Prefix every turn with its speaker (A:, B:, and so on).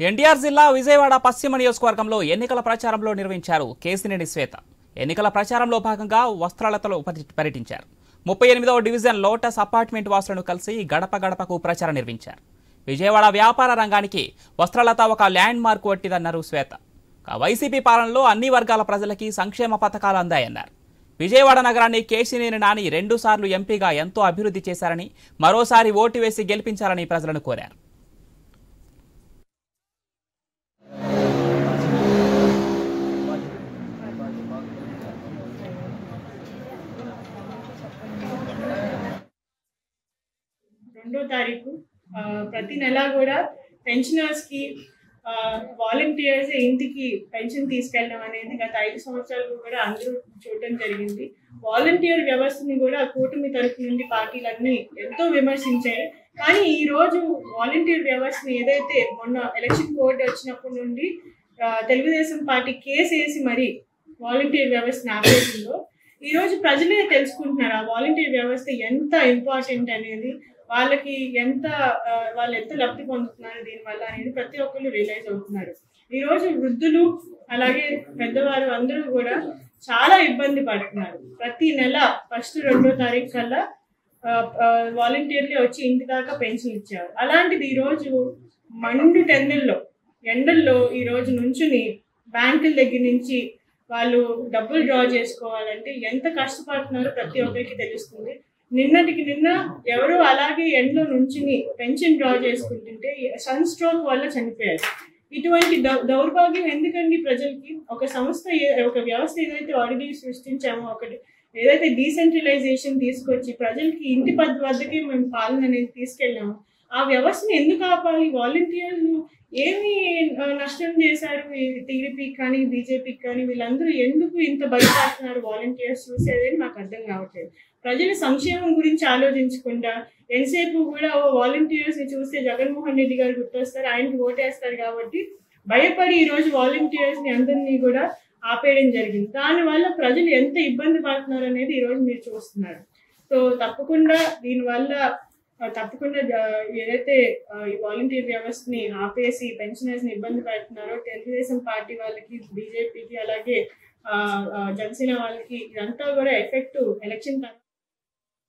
A: ఎన్టీఆర్ జిల్లా విజయవాడ పశ్చిమ నియోజకవర్గంలో ఎన్నికల ప్రచారంలో నిర్వహించారు కేసినేని శ్వేత. ఎన్నికల ప్రచారంలో భాగంగా వస్త్రాలతలో పర్యటించారు. ముప్పై ఎనిమిదవ డివిజన్ లోటస్ అపార్ట్మెంట్ వాసులను కలిసి గడప గడపకు ప్రచారం నిర్వహించారు. విజయవాడ వ్యాపార రంగానికి వస్త్రలత ఒక ల్యాండ్ మార్క్ వట్టిదన్నారు శ్వేత. వైసీపీ పాలనలో అన్ని వర్గాల ప్రజలకి సంక్షేమ పథకాలు అందాయన్నారు. విజయవాడ నగరాన్ని కేసినేని నాని రెండుసార్లు ఎంపీగా ఎంతో అభివృద్ధి చేశారని మరోసారి ఓటు వేసి గెలిపించాలని ప్రజలను కోరారు.
B: రెండో తారీఖు ప్రతి నెల కూడా పెన్షనర్స్కి వాలంటీర్స్ ఇంటికి పెన్షన్ తీసుకెళ్ళడం అనేది గత ఐదు సంవత్సరాలు కూడా అందరూ చూడటం జరిగింది. వాలంటీర్ వ్యవస్థని కూడా కూటమి తరఫు నుండి పార్టీలన్నీ ఎంతో విమర్శించాయి కానీ ఈ రోజు వాలంటీర్ వ్యవస్థని ఏదైతే మొన్న ఎలక్షన్ బోర్డు వచ్చినప్పటి నుండి తెలుగుదేశం పార్టీ కేసు వేసి మరి వాలంటీర్ వ్యవస్థను ఆపేసిందో ఈ రోజు ప్రజలే తెలుసుకుంటున్నారు ఆ వాలంటీర్ వ్యవస్థ ఎంత ఇంపార్టెంట్ అనేది. వాళ్ళకి ఎంత వాళ్ళు ఎంత లబ్ధి పొందుతున్నారు దీనివల్ల అనేది ప్రతి ఒక్కరు రియలైజ్ అవుతున్నారు. ఈ రోజు వృద్ధులు అలాగే పెద్దవారు అందరూ కూడా చాలా ఇబ్బంది పడుతున్నారు. ప్రతి నెల ఫస్ట్ రెండో తారీఖు కల్లా వాలంటీర్లే వచ్చి ఇంటి దాకా పెన్షన్ ఇచ్చారు. అలాంటిది ఈరోజు మండు టెన్నుల్లో ఎండల్లో ఈ రోజు నుంచుని బ్యాంకుల దగ్గర నుంచి వాళ్ళు డబ్బులు డ్రా చేసుకోవాలంటే ఎంత కష్టపడుతున్నారో ప్రతి ఒక్కరికి తెలుస్తుంది. నిన్నటికి నిన్న ఎవరో అలాగే ఎండలో నుంచుని పెన్షన్ డ్రా చేసుకుంటుంటే సన్ స్ట్రోక్ వల్ల చనిపోయారు. ఇటువంటి దౌ- దౌర్భాగ్యం ఎందుకండి ప్రజలకి? ఒక సంస్థ ఒక వ్యవస్థ ఏదైతే ఆల్రెడీ సృష్టించామో ఒకటి ఏదైతే డీసెంట్రలైజేషన్ తీసుకొచ్చి ప్రజలకి ఇంటి పద్ వద్దకే మేము పాలన అనేది తీసుకెళ్ళాము ఆ వ్యవస్థను ఎందుకు ఆపాలి? వాలంటీర్లు ఏమి నష్టం చేశారు టీడీపీకి కానీ బీజేపీకి కానీ వీళ్ళందరూ ఎందుకు ఇంత భయపడుతున్నారు వాలంటీర్స్ చూసేది నాకు అర్థం కావట్లేదు. ప్రజల సంక్షేమం గురించి ఆలోచించకుండా ఎంతసేపు కూడా ఓ వాలంటీర్స్ని చూస్తే జగన్మోహన్ రెడ్డి గారు గుర్తొస్తారు ఆయనకి ఓటేస్తారు కాబట్టి భయపడి ఈ రోజు వాలంటీర్స్ని అందరినీ కూడా ఆపేయడం జరిగింది. దానివల్ల ప్రజలు ఎంత ఇబ్బంది పడుతున్నారు అనేది ఈ రోజు మీరు చూస్తున్నారు. సో తప్పకుండా దీనివల్ల తప్పకుండా ఏదైతే ఈ వాలంటీర్ వ్యవస్థని ఆపేసి పెన్షనర్స్ని ఇబ్బంది పెడుతున్నారో తెలుగుదేశం పార్టీ వాళ్ళకి బీజేపీకి అలాగే జనసేన వాళ్ళకి ఇదంతా కూడా ఎఫెక్ట్ ఎలక్షన్ తర్వాత